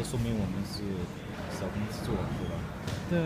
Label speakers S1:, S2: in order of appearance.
S1: 这说明我们是小工制作，对吧？
S2: 对。